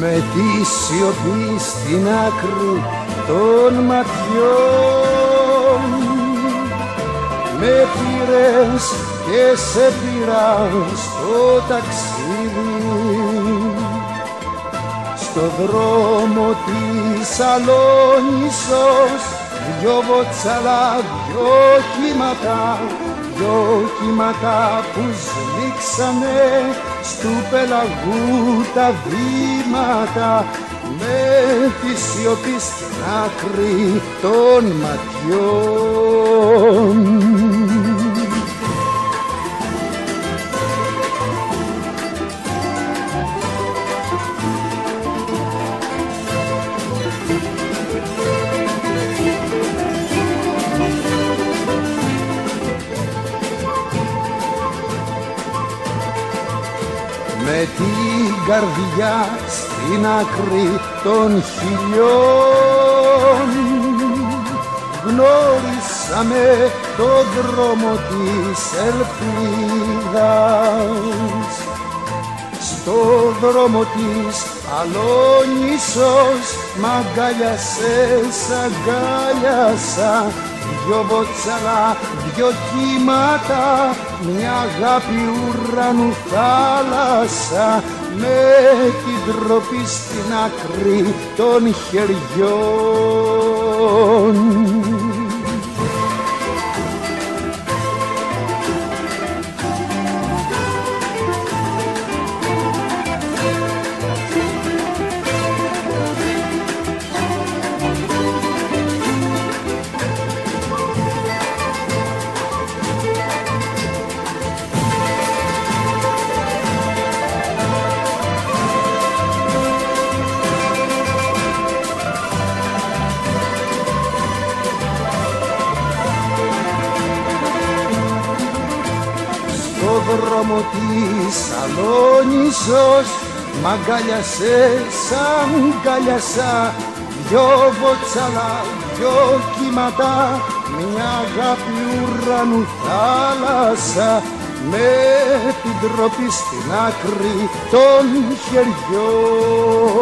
με τη σιωπή στην άκρη των ματιών. Με πήρες και σε πήρα στο ταξίδι. Στο δρόμο της Αλόνισος δυο βοτσαλά, δυο κύματα δυο κύματα που σμίξανε στου πελαγού τα βήματα με τη σιωπή στην άκρη των ματιών. Με την καρδιά στην άκρη των χιλιών. Γνώρισαμε το δρόμο της ελπίδας στο δρόμο της Αλόνισος. Μ' αγκάλιασες, αγκάλιασα δυο μποτσαλά, δυο κύματα. Μια αγάπη ουρανού θάλασσα. Με την τροπή στην άκρη των χεριών. Δρόμο της Αλόνισος μ' αγκάλιασες, αγκάλιασα δυο βοτσαλά, δυο κύματα μια αγάπη ουρανού θάλασσα με την τροπή στην άκρη των χεριών.